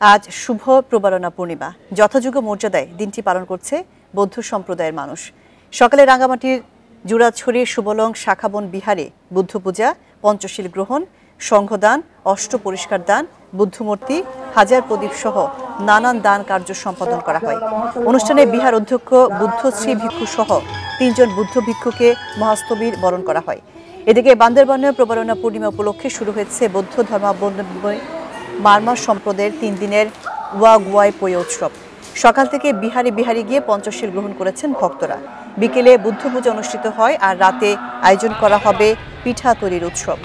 আজ শুভ প্রবারণা পূর্ণিমা। যথাযোগ্য মর্যাদায় দিনটি পালন করছে বৌদ্ধ সম্প্রদায়ের মানুষ। সকালে রাঙ্গামাটির জুরাছড়ি সুবলং শাখাবন বিহারে বুদ্ধ পূজা, পঞ্চশীল গ্রহণ, সংঘদান, অষ্ট পরিষ্কার দান, বুদ্ধমূর্তি, হাজার প্রদীপ সহ নানান দান কার্য সম্পাদন করা হয়। অনুষ্ঠানে বিহার অধ্যক্ষ বুদ্ধশ্রী ভিক্ষু সহ তিনজন বুদ্ধ ভিক্ষুকে মহাস্তবীর বরণ করা হয়। এদিকে বান্দরবানে প্রবারণা পূর্ণিমা উপলক্ষে শুরু হয়েছে বৌদ্ধ ধর্মাবলম্বী মারমা সম্প্রদায়ের তিন দিনের ওয়াগওয়াই পয় উৎসব সকাল থেকে বিহারে বিহারি গিয়ে পঞ্চশীল গ্রহণ করেছেন ভক্তরা। বিকেলে বুদ্ধ পূজা অনুষ্ঠিত হয় আর রাতে আয়োজন করা হবে পিঠা তৈরির উৎসব।